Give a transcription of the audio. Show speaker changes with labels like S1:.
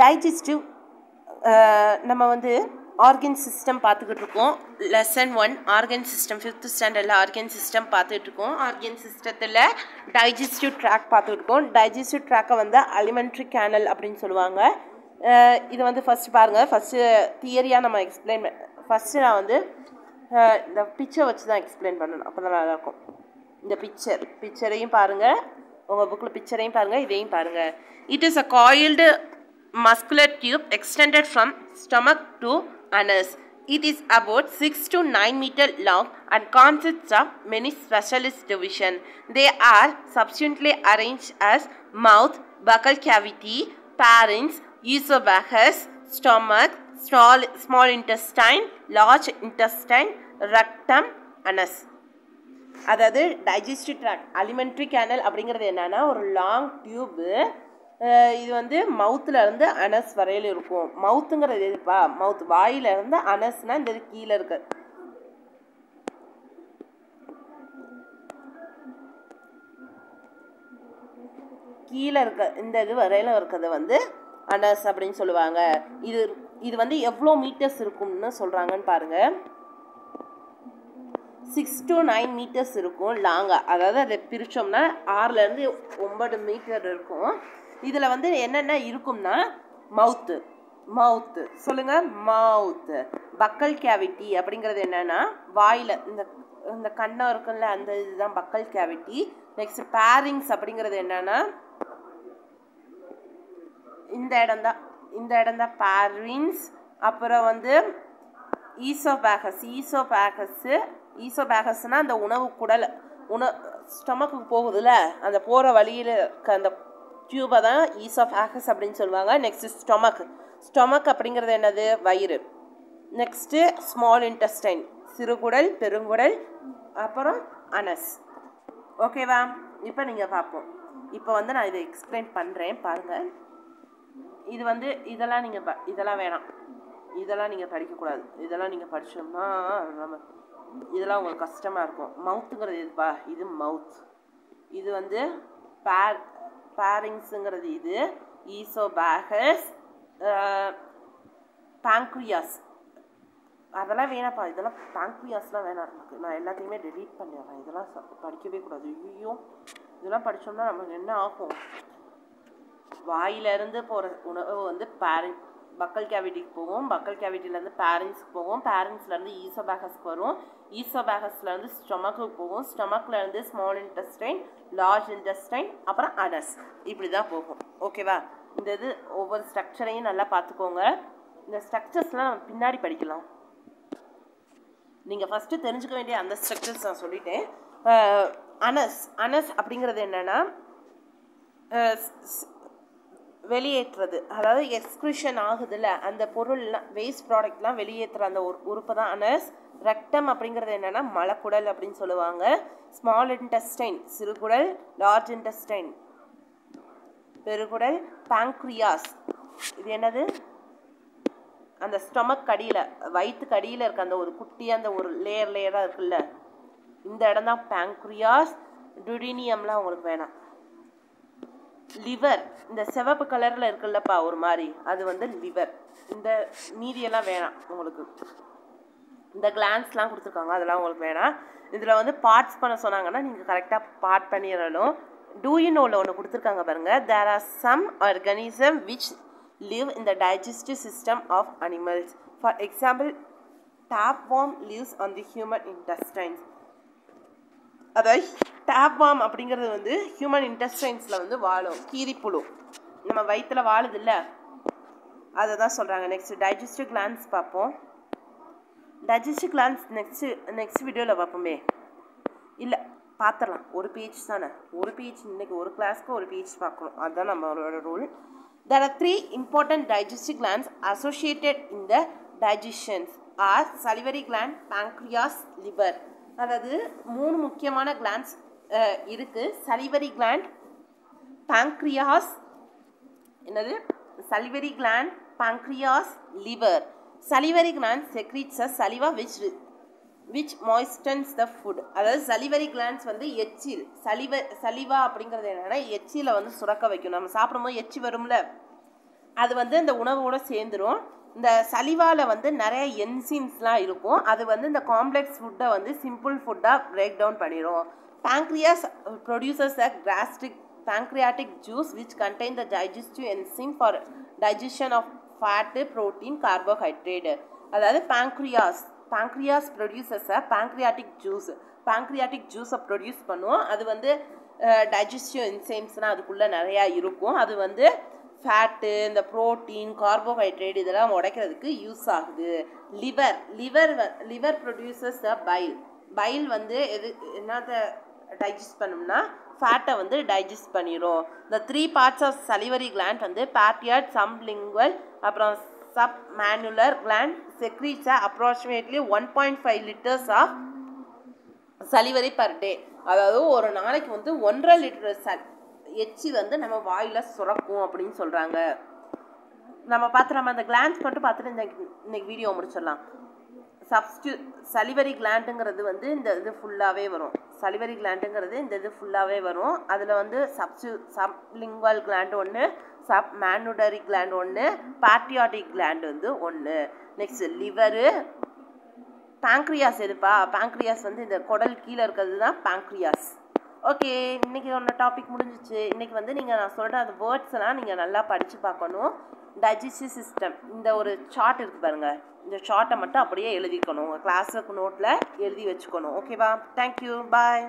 S1: Digestive நம்ம வந்து organ system பார்த்துக்கிட்டு இருக்கோம். Lesson one organ system fifth ஸ்டாண்டர்டில் ஆர்கன் சிஸ்டம் பார்த்துட்டு இருக்கோம். ஆர்கன் சிஸ்டத்தில் டைஜஸ்டிவ் ட்ராக் பார்த்துட்டு இருக்கோம். டைஜஸ்டிவ் ட்ராக்கை வந்து அலிமெண்ட்ரி கேனல் அப்படின்னு சொல்லுவாங்க. இதை இது வந்து ஃபஸ்ட்டு பாருங்கள் ஃபஸ்ட்டு தியரியாக நம்ம எக்ஸ்பிளைன் ஃபஸ்ட்டு நான் வந்து இந்த பிக்சர் வச்சு தான் எக்ஸ்பிளைன் பண்ணணும். அப்போ தான் நல்லாயிருக்கும். இந்த பிக்சர் பிக்சரையும் பாருங்கள் உங்கள் புக்கில் பிக்சரையும் பாருங்கள் இதையும் பாருங்கள் it is a coiled muscular tube extended from stomach to anus. It is about 6 to 9 meter long and consists of many specialist division. They are subsequently arranged as mouth, buccal cavity, pharynx, esophagus, stomach, small, small intestine, large intestine, rectum, anus. அதாவது digestive tract alimentary canal அப்படிங்கிறது என்னன்னா ஒரு long tube இது வந்து மவுத்தில் இருந்து அனஸ் வரையில் இருக்கும். மவுத்துங்கிறது எதுப்பா மவுத் வாயில இருந்து அனஸ்னா இந்த இது கீழே இருக்கு. கீழே இருக்க இந்த இது வரையில இருக்கிறது வந்து அனஸ் அப்படின்னு சொல்லுவாங்க. இது இது வந்து எவ்வளோ மீட்டர்ஸ் இருக்கும்னு சொல்கிறாங்கன்னு பாருங்கள் சிக்ஸ் டு நைன் மீட்டர்ஸ் இருக்கும் லாங்காக அதாவது அதை பிரித்தோம்னா ஆறுலேருந்து ஒன்பது மீட்டர் இருக்கும். இதில் வந்து என்னென்ன இருக்கும்னா மவுத்து மவுத்து சொல்லுங்கள் மவுத்து பக்கல் கேவிட்டி அப்படிங்கிறது என்னென்னா வாயில் இந்த இந்த கண்ணம் இருக்குல்ல அந்த இதுதான் பக்கல் கேவிட்டி நெக்ஸ்ட் பேரிங்ஸ் அப்படிங்கிறது என்னென்னா இந்த இடம் தான் இந்த இடம் தான் பேரிங்ஸ் அப்புறம் வந்து ஈசோபேகஸ் ஈசோபேகஸ்ஸு ஈசோபேகஸ்னால் அந்த உணவு குடல் உண ஸ்டொமக்கு போகுதுல்ல அந்த போகிற வழியில் இருக்க அந்த டியூபை தான் ஈஸ் ஆஃப் ஆகஸ் அப்படின்னு சொல்லுவாங்க. நெக்ஸ்ட்டு ஸ்டொமக் ஸ்டொமக் அப்படிங்கிறது என்னது? வயிறு. நெக்ஸ்ட்டு ஸ்மால் இன்டெஸ்டைன் சிறுகுடல் பெருங்குடல் அப்புறம் அனஸ் ஓகேவா இப்போ நீங்கள் பார்ப்போம். இப்போ வந்து நான் இதை எக்ஸ்பிளைன் பண்ணுறேன் பாருங்கள் இது வந்து இதெல்லாம் நீங்கள் ப இதெல்லாம் வேணாம். இதெல்லாம் நீங்கள் படிக்கக்கூடாது. இதெல்லாம் நீங்கள் படித்தோம்னா நம்ம இதெல்லாம் உங்களுக்கு கஷ்டமாக இருக்கும். மவுத்துங்கிறது எதுப்பா? இது மவுத் இது வந்து பேர் பேரிங்ஸுங்கிறது இது. ஈசோபேகஸ் பேங்க்ரியாஸ் uh, அதெல்லாம் வேணாப்பா இதெல்லாம் பேங்க்ரியாஸ்லாம் வேணாம். நமக்கு நான் எல்லாத்தையுமே டெலீட் பண்ணிடுறேன். இதெல்லாம் ச- படிக்கவே கூடாது. ஐயோ இதெல்லாம் படித்தோம்னா நமக்கு என்ன ஆகும்? வாயிலிருந்து போகிற உணவு வந்து பேரண்ட் பக்கல் கேவிட்டிக்கு போவோம். பக்கல் கேவிட்டிலேருந்து பேரண்ட்ஸ்க்கு போவோம். பேரண்ட்ஸ்லேருந்து ஈசோபேகஸ்க்கு வரும். ஈசோபேகஸ்லேருந்து ஸ்டொமக்குக்கு போகும் ஸ்டொமக்லேருந்து ஸ்மால் இன்டெஸ்டைன் லார்ஜ் இன்டெஸ்டைன் அப்புறம் அடஸ் இப்படி தான் போகும் ஓகேவா இந்த இது ஒவ்வொரு ஸ்ட்ரக்சரையும் நல்லா பார்த்துக்கோங்க. இந்த ஸ்ட்ரக்சர்ஸ்லாம் நம்ம பின்னாடி படிக்கலாம். நீங்கள் ஃபஸ்ட்டு தெரிஞ்சுக்க வேண்டிய அந்த ஸ்ட்ரக்சர்ஸ் நான் சொல்லிட்டேன். அனஸ் அனஸ் அப்படிங்கிறது என்னென்னா வெளியேற்றுறது அதாவது எக்ஸ்க்ரிஷன் ஆகுதுல்ல அந்த பொருள்லாம் வேஸ்ட் ப்ராடக்ட்லாம் வெளியேற்றுற அந்த ஒரு உறுப்பு தான் அனஸ் ரெக்டம் அப்படிங்கிறது என்னென்னா மலக்குடல் அப்படின்னு சொல்லுவாங்க. ஸ்மால் இன்டெஸ்டைன் சிறுகுடல் லார்ஜ் இன்டெஸ்டைன் பெருகுடல் பேங்க்ரியாஸ் இது என்னது? அந்த ஸ்டொமக் அடியில் வயிற்றுக்கு அடியில் இருக்க அந்த ஒரு குட்டி அந்த ஒரு லேயர் லேயராக இருக்குல்ல. இந்த இடம் தான் பேங்க்ரியாஸ் டுடினியம்லாம் உங்களுக்கு வேணாம். லிவர் இந்த சிவப்பு கலரில் இருக்குல்லப்பா ஒரு மாதிரி. அது வந்து லிவர் இந்த மீதியெல்லாம் வேணாம் உங்களுக்கு. இந்த கிளான்ஸ்லாம் கொடுத்துருக்காங்க. அதெல்லாம் உங்களுக்கு வேணாம். இதில் வந்து பார்ட்ஸ் பண்ண சொன்னாங்கன்னா நீங்கள் கரெக்டாக பார்ட் பண்ணிடணும். டூயினோவில் ஒன்று கொடுத்துருக்காங்க பாருங்கள் there are some organism which live in the digestive system of animals. For example, tapeworm lives on the human intestines. அதாவது டேப்வாம் அப்படிங்கிறது வந்து ஹியூமன் இன்டெஸ்டைன்ஸில் வந்து வாழும். கீரிப்புழு நம்ம வயிற்றில் வாழுது இல்லை அதை தான் சொல்கிறாங்க நெக்ஸ்ட் டைஜஸ்டிவ் கிளான்ஸ் பார்ப்போம். டைஜஸ்டிவ் கிளான்ஸ் நெக்ஸ்ட்டு நெக்ஸ்ட் வீடியோவில் பார்ப்போமே. இல்லை பார்த்துடலாம் ஒரு பேஜ் தானே. ஒரு பேஜ் இன்றைக்கி ஒரு கிளாஸ்க்கு ஒரு பேஜ் பார்க்கணும். அதுதான் நம்மளோட rule there are three important digestive glands associated in the digestions are salivary gland pancreas liver அதாவது மூணு முக்கியமான கிளாண்ட்ஸ் இருக்குது சலிவரி கிளாண்ட் பாங்க்ரியாஸ் என்னது? Salivary gland pancreas liver salivary gland secretes a saliva which which moistens the food அதாவது salivary glands வந்து எச்சில் சலிவ சலிவா அப்படிங்கிறது என்னென்னா எச்சியில் வந்து சுரக்க வைக்கும். நம்ம சாப்பிடும்போது எச்சி வரும்ல? அது வந்து அந்த உணவோடு சேர்ந்துடும் இந்த சலிவாவில் வந்து நிறைய என்சின்ஸ்லாம் இருக்கும் அது வந்து இந்த காம்ப்ளெக்ஸ் ஃபுட்டை வந்து சிம்பிள் ஃபுட்டாக பிரேக் டவுன் பண்ணிடும் pancreas producers a கிராஸ்டிக் pancreatic juice which contain the digestive enzyme for digestion of fat protein carbohydrate அதாவது pancreas pancreas a pancreatic juice pancreatic ஜூஸை ப்ரொடியூஸ் பண்ணுவோம் அது வந்து டைஜஸ்டிவ் என்சைம்ஸ்னால் அதுக்குள்ளே நிறையா இருக்கும் அது வந்து ஃபேட்டு இந்த ப்ரோட்டீன் கார்போஹைட்ரேட் இதெல்லாம் உடைக்கிறதுக்கு யூஸ் ஆகுது. Liver liver liver produces the bile bile வந்து எது என்னத்தை டைஜஸ்ட் பண்ணும்னா ஃபேட்டை வந்து டைஜஸ்ட் பண்ணிடும் இந்த three parts of salivary gland வந்து பேட்டியாட் சம்லிங்குவல் அப்புறம் submandibular gland செக்ரீட்ஸா approximately one point five litres of salivary per day அதாவது ஒரு நாளைக்கு வந்து ஒன்றரை லிட்டர் சல் எச்சி வந்து நம்ம வாயில் சுரக்கும் அப்படின்னு சொல்கிறாங்க நம்ம பார்த்து நம்ம அந்த கிளான்ஸ் மட்டும் பார்த்துட்டு இந்த இன்னைக்கு வீடியோ முடிச்சிடலாம். சப்ஸ்டியூ சலிவரி கிளாண்டுங்கிறது வந்து இந்த இது ஃபுல்லாகவே வரும். சலிவரி கிளாண்டுங்கிறது இந்த இது ஃபுல்லாகவே வரும். அதில் வந்து சப்ஸ்டியூ சப்லிங்குவல் கிளாண்டு ஒன்று சப் மேனுடரி கிளாண்டு ஒன்று பேட்ரியாட்டிக் கிளாண்டு வந்து ஒன்று நெக்ஸ்ட் லிவரு பேங்க்ரியாஸ் எதுப்பா? பேங்க்ரியாஸ் வந்து இந்த குடல் கீழே இருக்கிறது தான் பேங்க்ரியாஸ் ஓகே இன்றைக்கி ஒன்று டாபிக் முடிஞ்சிச்சு. இன்றைக்கி வந்து நீங்கள் நான் சொல்கிற அந்த வேர்ட்ஸ் எல்லாம் நீங்கள் நல்லா படித்து பார்க்கணும். டைஜஸ்டிவ் சிஸ்டம் இந்த ஒரு சார்ட் இருக்குது பாருங்கள் இந்த சார்ட்டை மட்டும் அப்படியே எழுதிக்கணும். உங்கள் கிளாஸுக்கு நோட்டில் எழுதி வச்சுக்கணும். ஓகேவா தேங்க்யூ பாய்